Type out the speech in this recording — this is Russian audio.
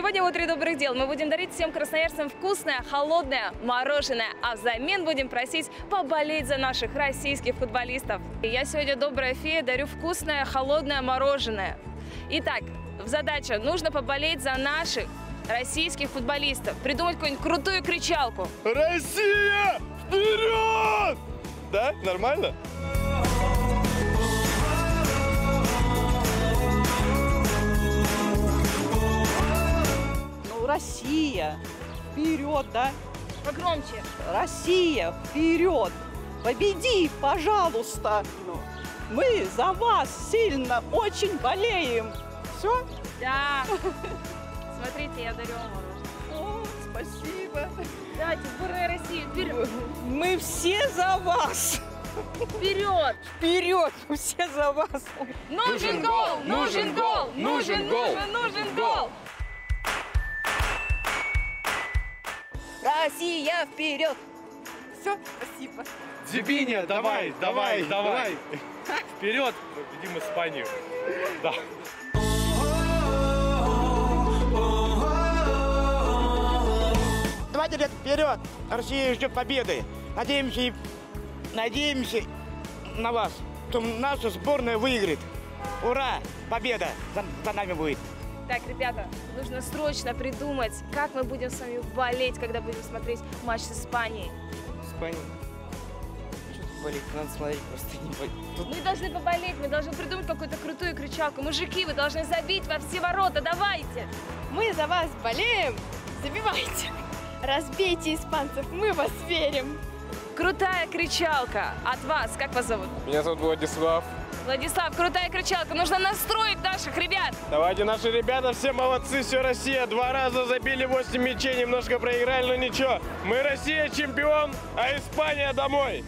Сегодня в «Утре добрых дел» мы будем дарить всем красноярцам вкусное, холодное мороженое, а взамен будем просить поболеть за наших российских футболистов. Я сегодня, добрая фея, дарю вкусное, холодное мороженое. Итак, задача – нужно поболеть за наших российских футболистов, придумать какую-нибудь крутую кричалку. Россия! Вперед! Да? Нормально? Россия, вперед, да? Погромче. Россия, вперед! Победи, пожалуйста! Ну, Мы за вас сильно очень болеем. Все? Да. Смотрите, я дарю вам. О, спасибо. Давайте, сборная России, вперед! Мы все за вас. Вперед! Вперед, мы все за вас. Нужен гол! Нужен гол! Нужен, нужен, нужен гол! Россия, вперед! Все, спасибо. Зибиня, давай, давай, давай. Вперед! Победим Испанию. Да. Давайте лет вперед! Россия ждет победы. Надеемся, и- надеемся на вас, что наша сборная выиграет. Ура! Победа за, за нами будет. Так, ребята, нужно срочно придумать, как мы будем с вами болеть, когда будем смотреть матч с Испанией. Испания. Что тут болеть? Надо смотреть просто не болеть. Тут Мы должны поболеть, мы должны придумать какую-то крутую кричалку. Мужики, вы должны забить во все ворота, давайте! Мы за вас болеем! Забивайте! Разбейте испанцев, мы в вас верим! Крутая кричалка от вас, как вас зовут? Меня зовут Владислав. Владислав, крутая кричалка, нужно настроить наших ребят. Давайте наши ребята все молодцы, все Россия. Два раза забили 8 мячей, немножко проиграли, но ничего. Мы Россия чемпион, а Испания домой.